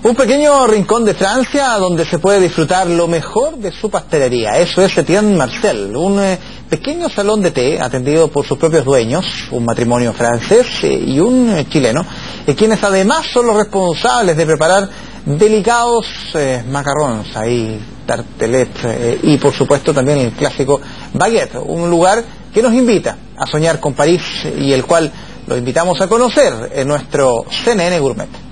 Un pequeño rincón de Francia donde se puede disfrutar lo mejor de su pastelería. Eso es Etienne Marcel, un eh, pequeño salón de té atendido por sus propios dueños, un matrimonio francés eh, y un eh, chileno, quienes además son los responsables de preparar delicados macarrones, ahí tartelet y por supuesto también el clásico baguette, un lugar que nos invita a soñar con París y el cual lo invitamos a conocer en nuestro CNN Gourmet.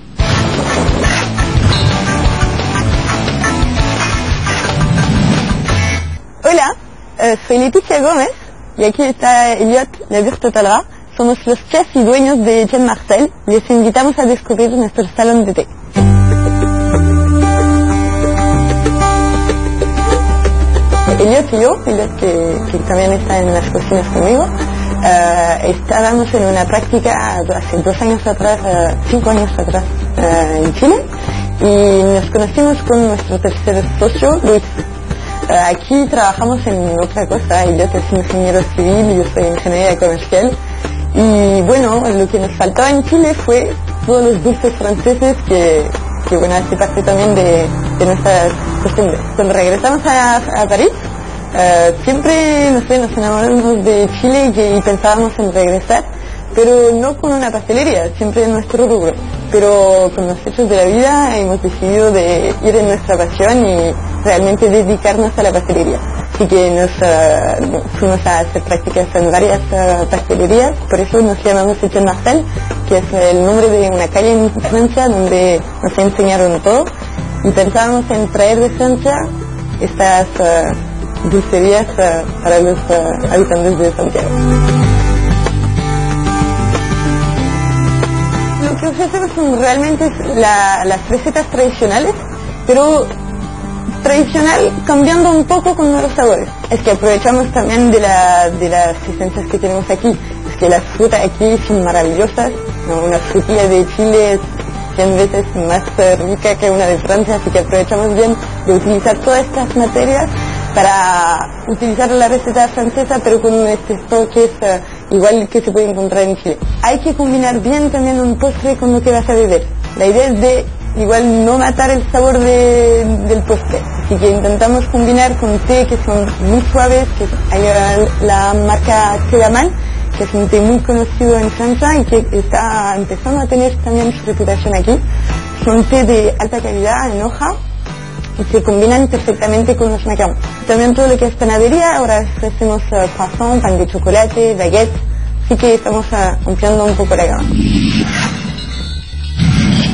Eh, soy Leticia Gómez y aquí está Elliot Lavirte-Talra. Somos los chefs y dueños de Etienne Marcel. Les invitamos a descubrir nuestro salón de té. Elliot y yo, Elliot que, que también está en las cocinas conmigo, eh, estábamos en una práctica hace dos años atrás, eh, cinco años atrás eh, en Chile y nos conocimos con nuestro tercer socio, Luis. Aquí trabajamos en otra cosa, yo soy ingeniero civil y yo soy ingeniera comercial y bueno, lo que nos faltaba en Chile fue todos los dulces franceses que, que bueno, hace parte también de, de nuestras costumbres. Cuando regresamos a, a París, eh, siempre no sé, nos enamoramos de Chile y, pensábamos en regresar, pero no con una pastelería, siempre en nuestro rubro. Pero con los hechos de la vida hemos decidido de ir en nuestra pasión y realmente dedicarnos a la pastelería. Así que nos eh, fuimos a hacer prácticas en varias uh, pastelerías, por eso nos llamamos Etienne Marcel, que es el nombre de una calle en Francia donde nos enseñaron todo y pensábamos en traer de Francia estas dulcerías para los habitantes de Santiago. Lo que ofrecemos realmente las recetas tradicionales, pero tradicional cambiando un poco con nuevos sabores. Es que aprovechamos también de, las esencias que tenemos aquí. Es que las frutas aquí son maravillosas. Una frutilla de Chile es 100 veces más rica que una de Francia, así que aprovechamos bien de utilizar todas estas materias para utilizar la receta francesa pero con estos toques uh, igual que se puede encontrar en Chile. Hay que combinar bien también un postre con lo que vas a beber. La idea es de igual no matar el sabor de, del postre. Así que intentamos combinar con té que son muy suaves, que hay la marca Kedaman, que es un té muy conocido en Francia y que está empezando a tener también su reputación aquí. Son té de alta calidad en hoja y se combinan perfectamente con los macarons. También todo lo que es panadería, ahora ofrecemos uh, croissant, pan de chocolate, baguette, así que estamos uh, ampliando un poco la gama.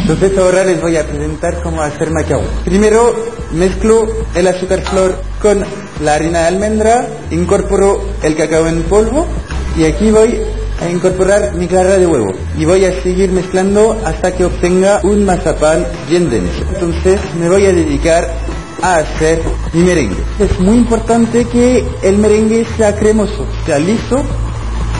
Entonces ahora les voy a presentar cómo hacer macarón. Primero mezclo el azúcar flor con la harina de almendra, incorporo el cacao en polvo y aquí voy a incorporar mi clara de huevo y voy a seguir mezclando hasta que obtenga un mazapán bien denso. Entonces me voy a dedicar a hacer mi merengue. Es muy importante que el merengue sea cremoso, sea liso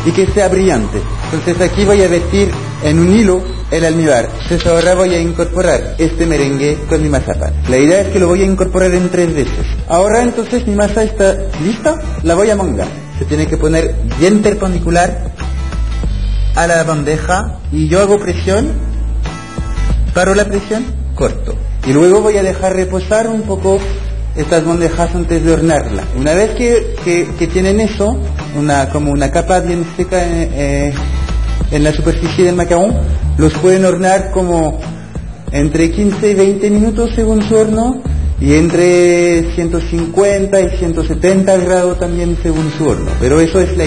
y que sea brillante. Entonces aquí voy a vestir en un hilo el almíbar. Entonces ahora voy a incorporar este merengue con mi mazapán. La idea es que lo voy a incorporar en tres veces. Ahora entonces mi masa está lista, la voy a mongar. Se tiene que poner bien perpendicular a la bandeja y yo hago presión, paro la presión, corto. Y luego voy a dejar reposar un poco estas bandejas antes de hornearla. Una vez que, que, tienen eso, una, como una capa bien seca eh, en la superficie del macarón, los pueden hornear como entre 15 y 20 minutos según su horno y entre 150 y 170 grados también según su horno. Pero eso es la.